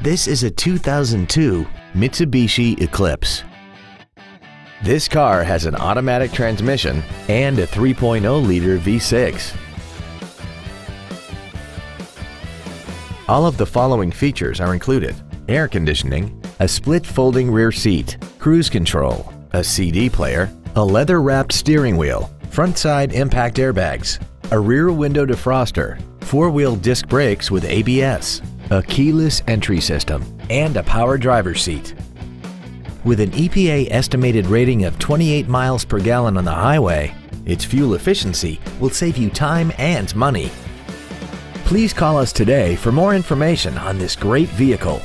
This is a 2002 Mitsubishi Eclipse. This car has an automatic transmission and a 3.0-liter V6. All of the following features are included. Air conditioning, a split folding rear seat, cruise control, a CD player, a leather-wrapped steering wheel, front side impact airbags, a rear window defroster, four-wheel disc brakes with ABS, a keyless entry system, and a power driver's seat. With an EPA estimated rating of 28 miles per gallon on the highway, its fuel efficiency will save you time and money. Please call us today for more information on this great vehicle.